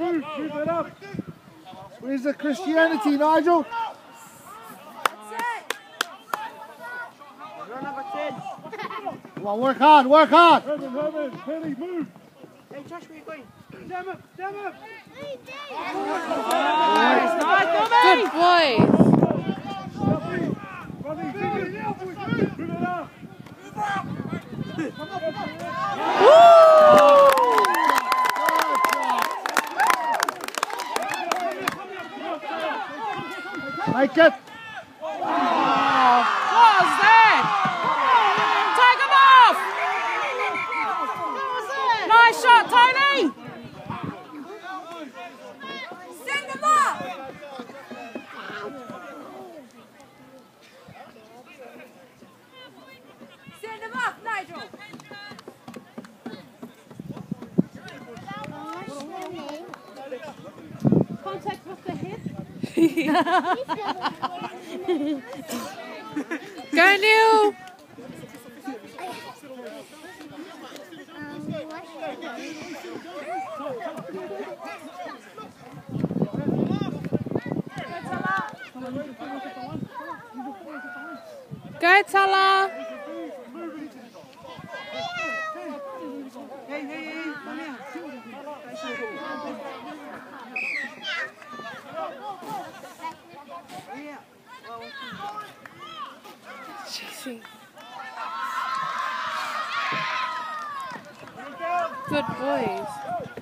Move, move it up. Where's the Christianity, Nigel? Come on, work hard, work hard. Herman, Herman, Penny, move. Hey, Josh, where you going? Stem up, stem up. Nice, nice, Good boys. Ronnie, dig it. Move it up. Make it. Oh, what was that? Take him off! Nice shot, Tony! Send him off! Send him off, Nigel! Contact with Neil. Go, Tala. Hey, hey, hey, come here. Yeah. Good boys.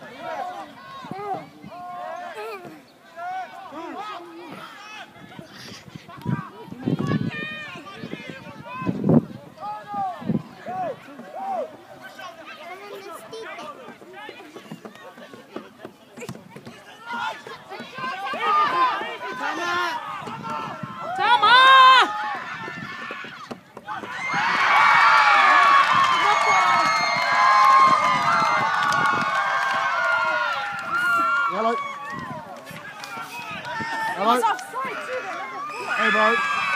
Hey, bro.